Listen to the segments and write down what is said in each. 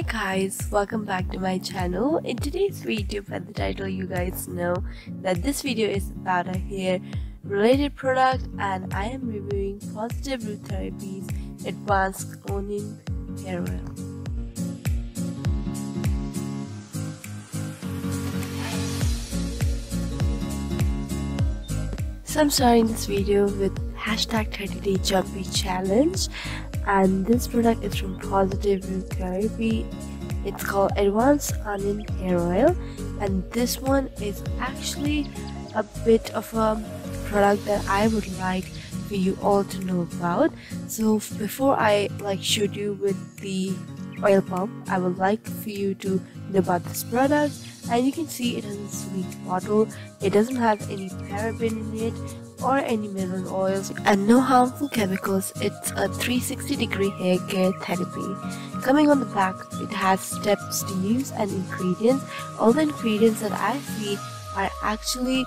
Hi guys, welcome back to my channel. In today's video, by the title you guys know that this video is about a hair related product and I am reviewing Positive Root Therapy's Advanced Onion Hair Oil. So I'm starting this video with hashtag 30 day champi challenge and this product is from Positive Root Therapy. It's called Advanced Onion Hair Oil and this one is actually a bit of a product that I would like for you all to know about. So before I like shoot you with the oil pump, I would like for you to know about this product and you can see it has a sweet bottle. It doesn't have any paraben in it or any mineral oils and no harmful chemicals. It's a 360 degree hair care therapy. Coming on the back, it has steps to use and ingredients. All the ingredients that I see are actually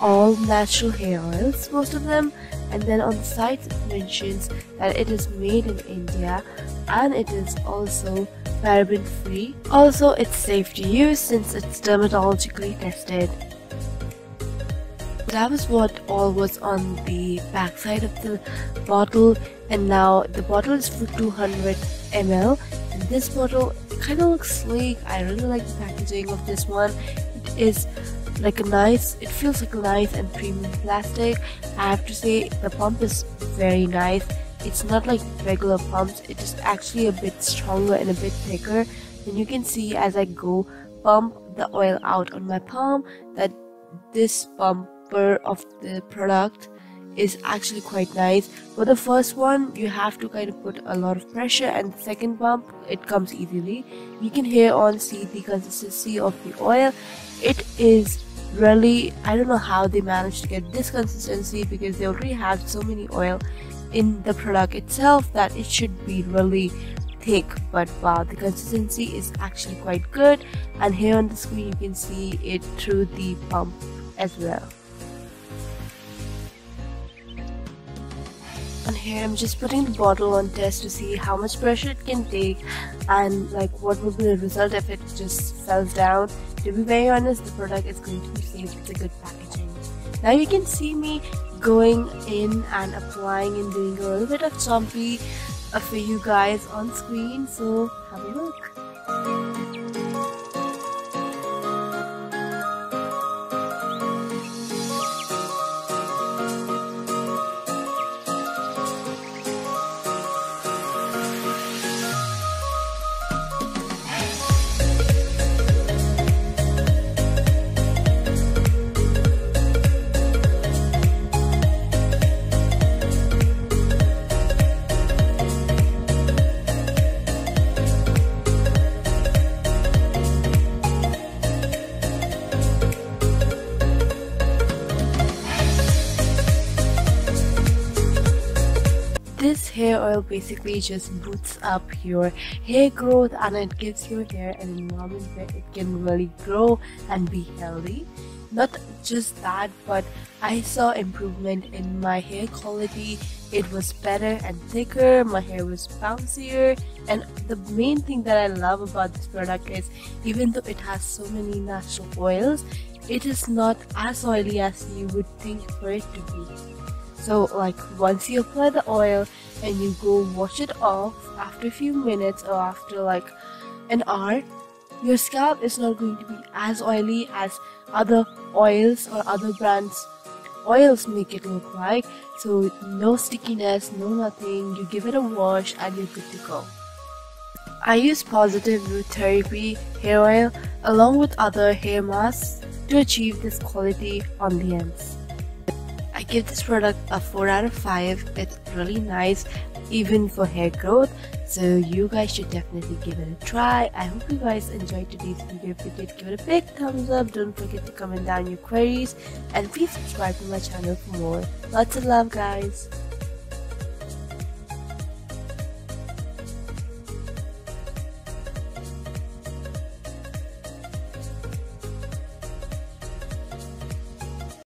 all natural hair oils, most of them. And then on the side it mentions that it is made in India and it is also paraben free. Also, it's safe to use since it's dermatologically tested. That was what all was on the back side of the bottle and now the bottle is for 200 ml and this bottle kind of looks sleek. I really like the packaging of this one. It is like a nice, it feels like a nice and premium plastic. I have to say the pump is very nice. It's not like regular pumps, it is actually a bit stronger and a bit thicker. And you can see as I go pump the oil out on my palm that this pump of the product is actually quite nice for the first one you have to kind of put a lot of pressure and second pump it comes easily you can here on see the consistency of the oil it is really i don't know how they managed to get this consistency because they already have so many oil in the product itself that it should be really thick. But wow the consistency is actually quite good. And here on the screen you can see it through the pump as well here I'm just putting the bottle on test to see how much pressure it can take and like what would be the result if it just fell down. To be very honest, the product is going to be safe with a good packaging. Now you can see me going in and applying and doing a little bit of champi uh, for you guys on screen, so have a look. This hair oil basically just boosts up your hair growth and it gives your hair an environment where it can really grow and be healthy. Not just that but i saw improvement in my hair quality. It was better and thicker my hair was bouncier and the main thing that i love about this product is even though it has so many natural oils it is not as oily as you would think for it to be so like once you apply the oil and you go wash it off after a few minutes or after like an hour, your scalp is not going to be as oily as other oils or other brands oils make it look like. So no stickiness, no nothing. You give it a wash and you're good to go. I use Positive Root Therapy hair oil along with other hair masks to achieve this quality on the ends. Give this product a 4 out of 5. It's really nice even for hair growth. So you guys should definitely give it a try. I hope you guys enjoyed today's video. If you did, give it a big thumbs up. Don't forget to comment down your queries. And please subscribe to my channel for more. Lots of love guys.